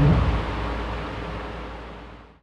Mm-hmm.